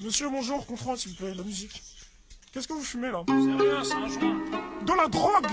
Monsieur, bonjour, contrôle s'il vous plaît, la musique. Qu'est-ce que vous fumez là? C'est rien, c'est un joint. De la drogue.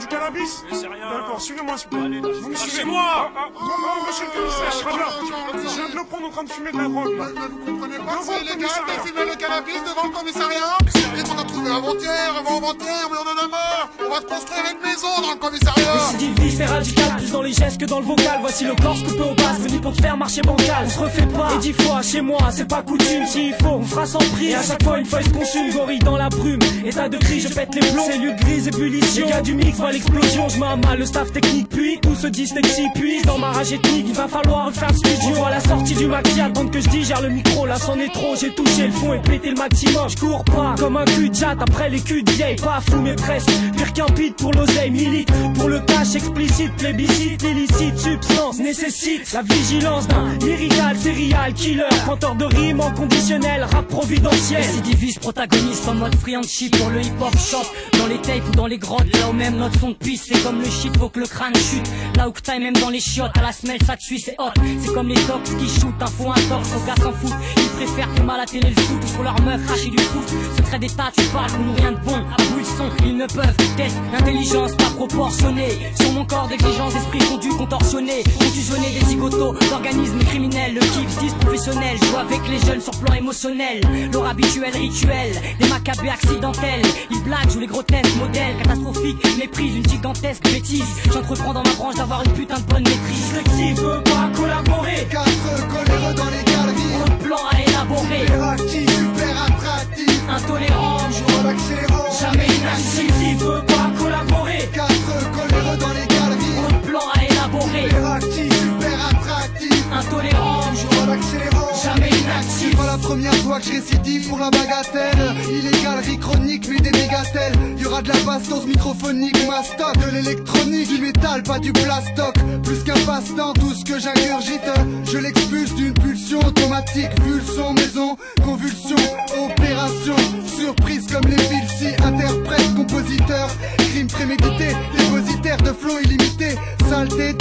Du cannabis c'est. D'accord, suivez-moi s'il vous plaît. Vous me suivez moi. Ah, ah, non, non, monsieur le commissaire, très bien. Je viens de le prendre en train de fumer de la drogue là. Mais vous comprenez pas c'est illégal de fumer le cannabis devant le commissariat Et qu'on a trouvé avant-hier, avant-avant-hier, mais on en a marre On va te construire une maison dans le commissariat Récidiviste et radical, plus dans les gestes que dans le vocal. Voici le corps coupé au bas, venu pour te faire marcher bancal. On se refait pas, et dix fois chez moi, c'est pas coutume. S'il faut, on fera sans prix. Et à chaque fois, une feuille se consume, gorille dans la brume. État de cri, je pète les plombs. Cellule grise, ébullition. Les gars du mix voient l'explosion. Je mal le staff technique, puis tout se dyslexie. Puis dans ma rage ethnique, il va falloir refaire le studio. À la sortie du maxi, attendre que je digère le micro. Là, c'en est trop, j'ai touché le fond et pété le maximum. Je cours pas comme un cul de après les culs de. Pas fou, mais presque. Pire qu'un pit pour l'oseille, milite. Pour le cash explicite, plébiscite, illicite, substance nécessite la vigilance d'un lyrical, serial killer. Canteur de rimes en conditionnel, rap providentiel. Récidiviste, protagoniste en mode friendship pour le hip hop shop Dans les tapes dans les grottes, là où même notre son de piste C'est comme le shit, faut que le crâne chute. Là où que t'ailles même dans les chiottes, à la semelle ça te suit, c'est hot. C'est comme les tox qui shootent, un faux un torse, au gars s'en fout. Ils préfèrent que mal à télé le foot ou sur leur meuf cracher du foot. Secret d'état, tu parles, nous rien de bon, à bout le son, ils ne peuvent Test, intelligence pas proportionnée. Sur mon corps d'exigence, esprit fondu, contorsionné. Contusionné des zigotos, d'organismes criminels. Le kiff disent professionnel, joue avec les jeunes sur plan émotionnel. Leur habituel rituel, des macabées accidentels. Ils blaguent, jouent les grotesques modèles Catastrophiques, méprise, une gigantesque bêtise. J'entreprends dans ma branche d'avoir une putain de bonne maîtrise. Qui veut pas collaborer. Quatre coléreux dans les galeries. Mon plan à élaborer. Super actif, super attractif Intolérant, En accélérant jamais inactif Qui veut pas collaborer. Quatre coléreux dans les galeries. Mon plan à élaborer. Super actif, super attractif Intolérant, En accélérant jamais inactif pas la première fois que je récidive pour la bagatelle. Illégalerie chronique mais des mégatelles De la bastance microphonique mastoc. De l'électronique, du métal, pas du plastoc. Plus qu'un passe-temps, tout ce que j'ingurgite Je l'expulse d'une pulsion automatique. Vu le son, maison, convulsion, opération. Surprise comme les si interprète, compositeur. Crime prémédité, dépositaire de flow illimité Saleté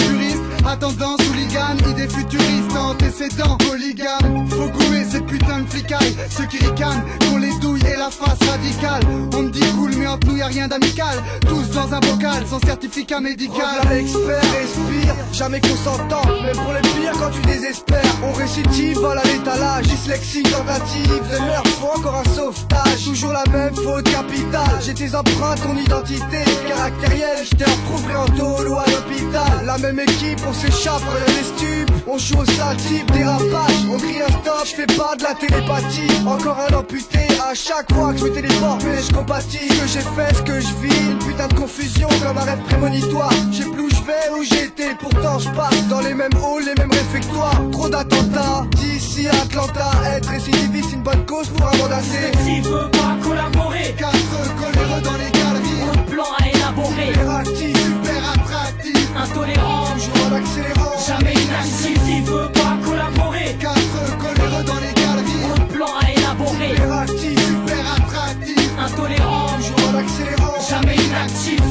à tendance hooligan Idée futuriste, antécédent, polygame. Faut gouer cette putain de flicaille Ceux qui ricanent, qu'on les douille et la face radicale. On me dit rien d'amical. Tous dans un bocal, sans certificat médical. L'expert respire, jamais consentant Même pour les quand tu désespères. On récidive, vol à l'étalage. Dyslexie, tentative de meurtre, faut encore un sauvetage. Toujours la même faute capitale. J'ai tes empreintes, ton identité caractérielle. Je te retrouverai en tôle ou à l'hôpital. La même équipe, on s'échappe, les stupes On joue au sale type, dérapage On crie un stop, je fais pas de la télépathie. Encore un amputé à chaque fois que je me téléporte Mais je compatis, ce que j'ai fait, ce que je vis putain de confusion comme un rêve prémonitoire. Je sais plus vais, où j'étais, pourtant je passe dans les mêmes halls, les mêmes réfectoires. Trop d'attentats, d'ici à Atlanta, être récidiviste, une bonne cause pour un mandaté. S'il veut pas collaborer, quatre coléreux dans les galeries, un plan à élaborer. Super actif, super attractif, intolérant, toujours en accélérant, jamais inactif. S'il veut pas collaborer, quatre coléreux dans les galeries, un plan à élaborer. Super actif, super attractif, intolérant, toujours en accélérant, jamais inactif.